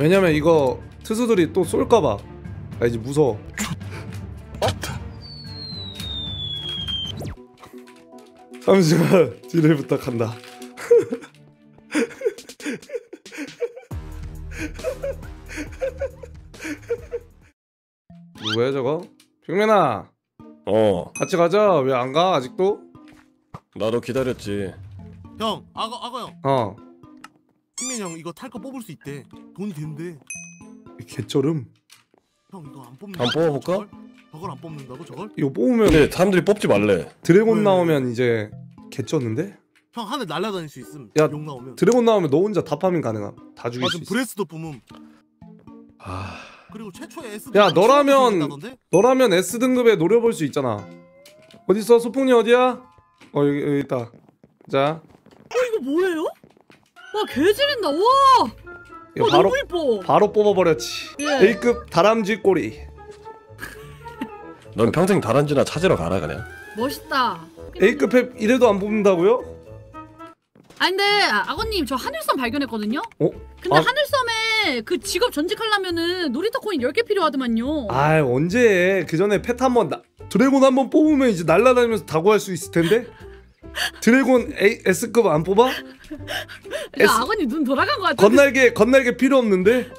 왜냐면 이거 투수들이 또 쏠까봐. 나 이제 무서워. 좋다. 잠시만 딜을 부탁한다. 누구야 저거? 빅맨아! 어, 같이 가자. 왜 안 가? 아직도? 나도 기다렸지. 형 악어 악어 형. 어 핑맨 형 이거 탈 거 뽑을 수 있대 돈이 된대 이 개쩔음 형 이거 안 뽑는 한번 뽑아볼까? 저걸? 저걸 안 뽑는다고 저걸? 이거 뽑으면 근데 사람들이 뽑지 말래. dragon 왜? 나오면 이제 개쩌는데? 형 하늘 날아다닐 수 있음 야, 용 나오면 dragon 나오면 너 혼자 다 farming 가능함 다 죽일 맞아 수 있어 breath도 뿜음 아, 그리고 최초의 S 야, 너라면- 너라면 S등급에 노려볼 수 있잖아 어딨어? 소풍이 어디야? 어 여기, 여기 있다 자 이거 뭐예요? 와 개지린다 와 이거 어, 바로 너무 이뻐 바로 뽑아버렸지 예. A급 다람쥐 꼬리 넌 평생 다람쥐나 찾으러 가라 그냥. 멋있다 A급 앱 이래도 안 뽑는다고요? 아 근데 아, 아버님 저 하늘섬 발견했거든요 어? 근데 아. 하늘섬에 그 직업 전직하려면은 놀이터 코인 10개 필요하더만요 아 언제 해? 그 전에 펫 한번 나... 드래곤 한번 뽑으면 이제 날아다니면서 다 구할 수 있을 텐데 드래곤 A, S급 안 뽑아? 야, S- 아버님 눈 돌아간 거 같아 건날개 건날개 필요 없는데?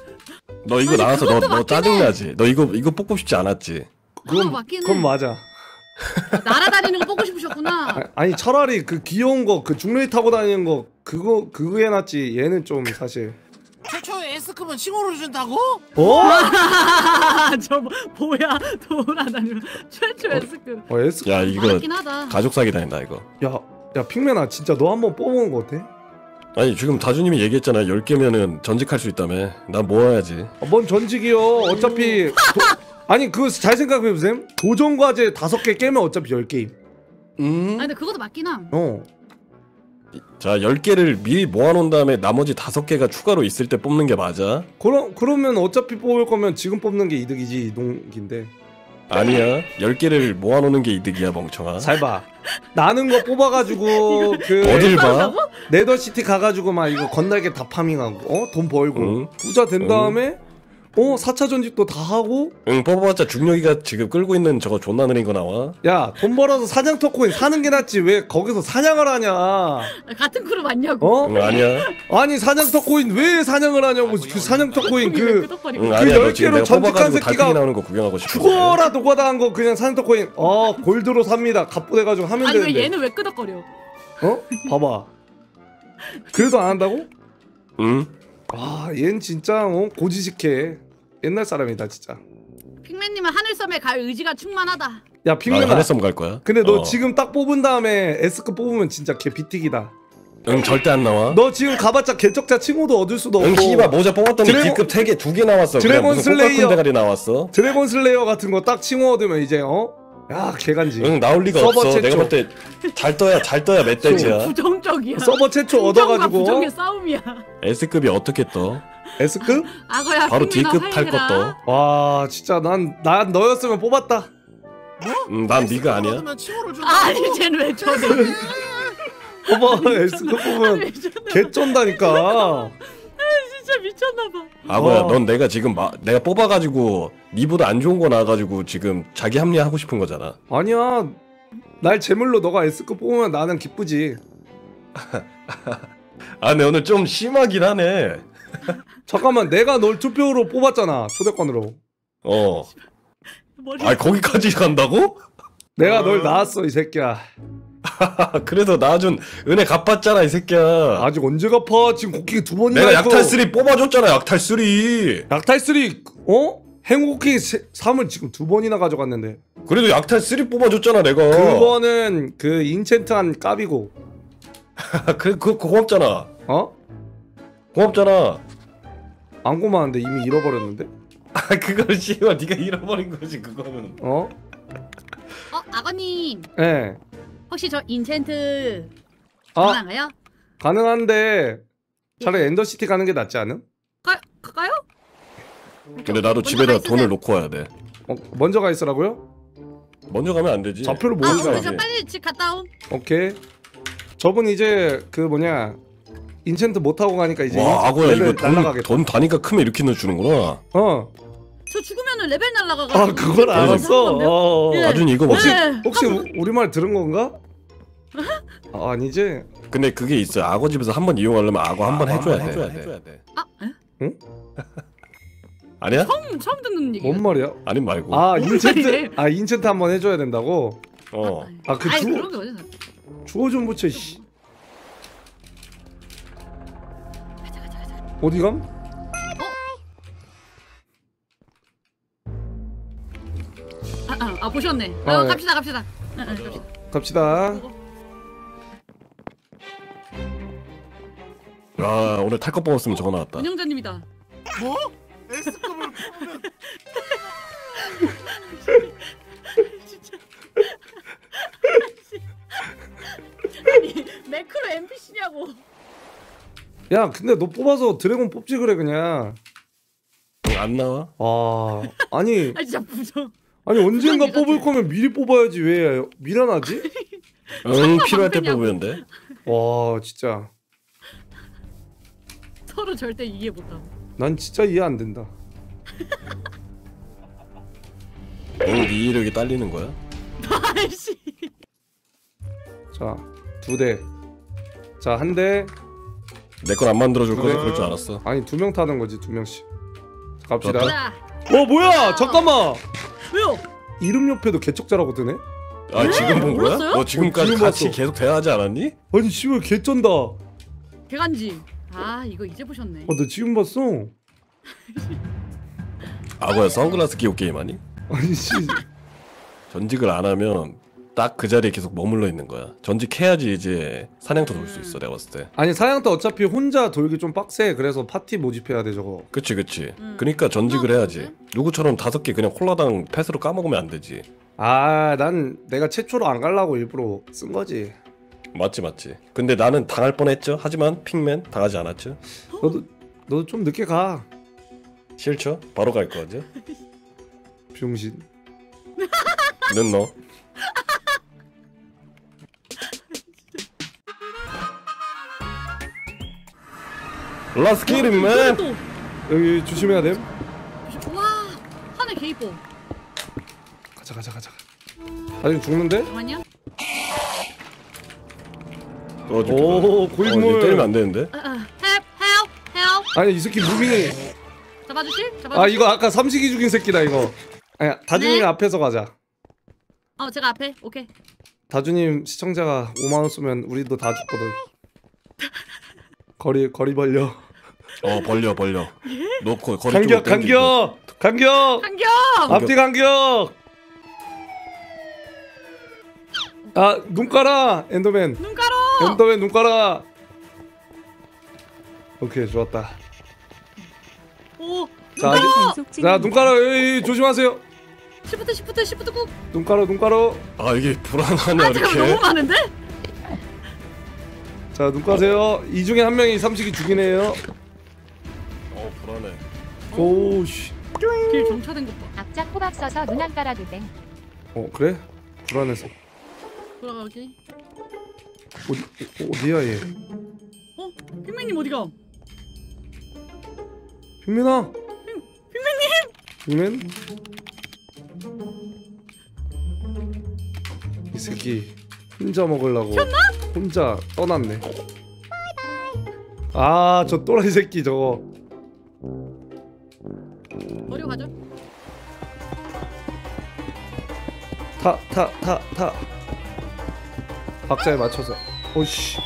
너 이거 아니, 나와서 너, 너 맞긴 짜증 나지. 너 이거 이거 뽑고 싶지 않았지. 맞긴 해 그건 맞아 날아다니는 거 뽑고 싶으셨구나 아, 아니 차라리 그 귀여운 거 그 중레이 타고 다니는 거 그거 그거 해놨지 얘는 좀 사실 최초의 S급은 칭호를 준다고? 어? 저 뭐- 뭐야 돌아다니는 최초 S급 어 S 야 이거 가족 사기 다닌다 이거. 야, 야 핑맨아 진짜 너 한번 뽑아보는 거 어때? 아니 지금 다주님이 얘기했잖아. 10개면은 전직할 수 있다며. 나 모아야지. 어, 뭔 전직이요 어차피 도, 아니 그거 잘 생각해보셈 도전 과제 다섯 개 깨면 어차피 열 게임 음. 아 근데 그것도 맞긴 함 어 자 10개를 미리 모아놓은 다음에 나머지 5개가 추가로 있을 때 뽑는 게 맞아? 그럼 그러면 어차피 뽑을 거면 지금 뽑는 게 이득이지 이동기인데 아니야 10개를 모아놓는 게 이득이야 멍청아 잘 봐 나는 거 뽑아가지고 그 어딜 봐? 네더시티 가가지고 막 이거 건날개 다 파밍하고 어? 돈 벌고 응. 부자 된 응. 다음에 어? 4차 전직도 다 하고? 응 뽑아봤자 중력이가 지금 끌고 있는 저거 존나 느린 거 나와. 야 돈 벌어서 사냥 토코인 사는 게 낫지. 왜 거기서 사냥을 하냐? 같은 크루 맞냐고. 어? 응 아니야. 아니 사냥 토코인 왜 사냥을 하냐고. 그 사냥 토코인 왜그 끄덕거리고 응그 아니야. 너열 지금 개로 내가 전직한 뽑아가지고 새끼가 달팽이 나오는 거 구경하고 싶어 죽어라 노가다 한 거 그냥 사냥 토코인. 어 골드로 삽니다. 갑부돼가지고 하면 아니 왜 되는데. 얘는 왜 끄덕거려? 어? 봐봐. 그래도 안 한다고? 응? 아 얘는 진짜 어? 고지식해. 옛날 사람이다 진짜. 핑맨님은 하늘섬에 갈 의지가 충만하다. 야나 핑맨아. 하늘섬 갈 거야? 근데 너 어. 지금 딱 뽑은 다음에 S급 뽑으면 진짜 개 비틱이다. 응 절대 안 나와. 너 지금 가봤자 개척자 칭호도 얻을 수도 없고. 응 씨발 모자 뽑았더니 dragon- D급 3개 2개 나왔어. dragon slayer. 나왔어? dragon slayer 같은 거 딱 칭호 얻으면 이제 어? 야 개간지. 응 나올 리가 서버 없어. 최초. 내가 볼 때 잘 떠야 잘 떠야 멧돼지야. 부정적이야. 서버 최초 얻어가지고. 부정의 싸움이야. S급이 어떻게 떠? S급? 악어야 바로 D급 탈. 것도 와 진짜 난 난 너였으면 뽑았다. 응, 난 네가 아니야? 아니 쟤는 왜 저래 봐봐 S급 왜 저래 개쩐다니까. 진짜 미쳤나봐. 아고야 와. 넌 내가 지금 마, 내가 뽑아가지고 니보다 안 좋은 거 나와가지고 지금 자기 합리화하고 싶은 거잖아. 아니야. 날 제물로 너가 S급 뽑으면 나는 기쁘지. 아 근데 오늘 좀 심하긴 하네. 잠깐만 내가 널 투표로 뽑았잖아 초대권으로. 어. 아 거기까지 간다고? 내가 어. 널 낳았어 이 새끼야. 그래서 나준 은혜 갚았잖아 이 새끼야. 아직 언제 갚아? 지금 곡괭이 두 번이나 내가 했어. 약탈 3 뽑아줬잖아 약탈 3 약탈 3 어? 행복기 3을 지금 두 번이나 가져갔는데 그래도 약탈 3 뽑아줬잖아 내가 그거는 그 인챈트한 깝이고 그, 그 고맙잖아 어? 고맙잖아 안 고마운데 이미 잃어버렸는데 아 그걸 씨발 네가 잃어버린 거지 그거는 어? 어 아버님 예. 혹시 저 인챈트 아 가능한가요? 가능한데 차라리 Ender City 가는 게 낫지 않음? 근데 나도 집에다. 돈을 놓고 와야 돼 어, 먼저 가 있으라고요? 먼저 가면 안 되지 좌표를 아 모으지 오늘 저 빨리 집 갔다 옴 오케이 저분 이제 그 뭐냐 enchant 못 하고 가니까 이제 와 레벨 이거 돈, 날라가겠다. 돈 단위가 크면 이렇게 넣어주는구나 어. 저 죽으면은 레벨 날라가가지고. 아 그걸 알았어. 어. 예. 나중에 이거 혹시 혹시 네. 혹시 한번- 우리 말 들은 건가? 아, 아니지. 근데 그게 있어요 악어 집에서 한 번 이용하려면 악어 한 번 해줘야 돼 해줘야 아, 에? 아니야? 처음 처음 듣는 얘기. 뭔 말이야? 아니 말고 아뭔 인챈트? 아 인챈트 한번 해줘야 된다고. 어 아, 그 아니 주- 그런 게 어디서? 주어 좀 붙여. 씨. 어디 감? 아, 아, 아 보셨네. 아, 아, 네. 갑시다 갑시다. 응, 응, 갑시다. 갑시다. 아 오늘 탈거 뽑았으면 저거 나왔다 운영자님이다. 뭐? S급을 뽑으면 아니 매크로 NPC냐고. 야, 근데 너 뽑아서 드래곤 뽑지 그래 그냥. 안 나와? 아, 아니, 아 진짜 부정. 아니 언젠가 뽑을 같아. 거면 미리 뽑아야지 왜 미련하지? 응 필요할 때. 뽑으면 돼 와, 진짜. 서로 절대 이해 못함. 난 진짜 이해 안 된다. 오늘 네 이력이 딸리는 거야? 아이씨. 자, 두 대. 자, 한 대. 내 건 안 만들어줄 거지 그럴 줄 알았어 아니 두 명 타는 거지 두 명씩. 자, 갑시다. 자, 어 뭐야? 잠깐만. 왜요? 이름 옆에도 개척자라고 뜨네? 아 지금 본 거야? 몰랐어요? 너 지금까지 어, 지금 같이 봤어. 계속 대화하지 않았니? 아니 씨발 개쩐다. 어, 개간지. 아 이거 이제 보셨네. 너 지금 봤어? 악어야 선글라스 끼고 게임하니? 아니 씨. 전직을 안 하면 딱 그 자리에 계속 머물러 있는 거야 전직해야지 이제 사냥터 돌 수 있어 내가 봤을 때 아니 사냥터 어차피 혼자 돌기 좀 빡세. 그래서 파티 모집해야 돼 저거. 그치 그치 음. 그니까 전직을 어, 해야지? 누구처럼 다섯 개 그냥 콜라당 패스로 까먹으면 안 되지 아, 난 내가 최초로 안 가려고 일부러 쓴 거지. 맞지 맞지 근데 나는 당할 뻔했죠 하지만 핑맨 당하지 않았죠 너도 너도 좀 늦게 가. 싫죠? 바로 갈 거지 병신. 넌너 라스 기름맨 또. 여기 조심해야 돼. 와 하늘 개 이뻐. 가자 가자 가자. 아직 죽는데? 떨어줄게 오 어, 고인물. 얘 때리면 안 되는데 help help help. 아니 이 새끼 무빙이. 아 이거 아까 삼식이 죽인 새끼다 이거. 아니 다준이 네. 앞에서 가자. 어 제가 앞에 오케이. 다주님 시청자가 5만 원 쓰면 우리도 다 죽거든. 거리 거리 벌려. 어 벌려 벌려 놓고 거리 간격. 간격 간격. 한경. 앞뒤 간격. 아 눈 깔아 엔더맨. 눈 깔어. 엔더맨 눈 깔아. 오케이 좋았다. 오. 자, 아직- 자 에이, 조심하세요. 시프트 시프트 시프트 꾹. 눈 깔어 눈 깔어. 아 이게 불안하냐 아 잠깐 너무 이렇게 많은데? 자 눈가세요. 이 중에 한 명이 삼식이 죽이네요. 어 불안해 오씨. 길 정차된 것 봐. 앞짝 호박 써서 눈 안 깔아도 돼. 어 그래? 불안해서. 돌아가기. 어디 어, 어디야 얘? 어? 핑맨님 어디가? 빅민아. 빅민. 이 새끼 혼자 먹으려고 혼자 떠났네. 아 저 또라이 새끼 저거. 버리고 가죠. 타 타 타 타. 박자에 맞춰서. 오씨.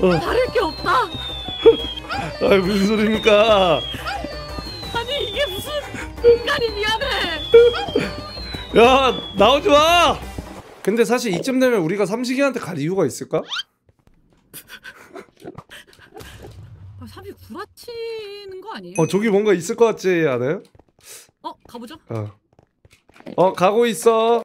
어. 다를 게 없다. 아 무슨 소리입니까? 아니 이게 무슨 인간이 미안해. 야 나오지 마. 근데 사실 이쯤 되면 우리가 삼식이한테 갈 이유가 있을까? 아, 삽이 구라치는 거 아니에요? 어 저기 뭔가 있을 것 같지 않아요? 어 가보죠. 어. 어 가고 있어.